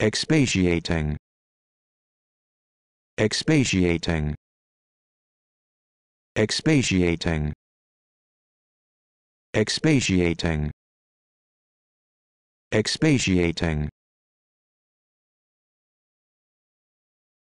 expatiating. Expatiating. Expatiating. Expatiating. Expatiating.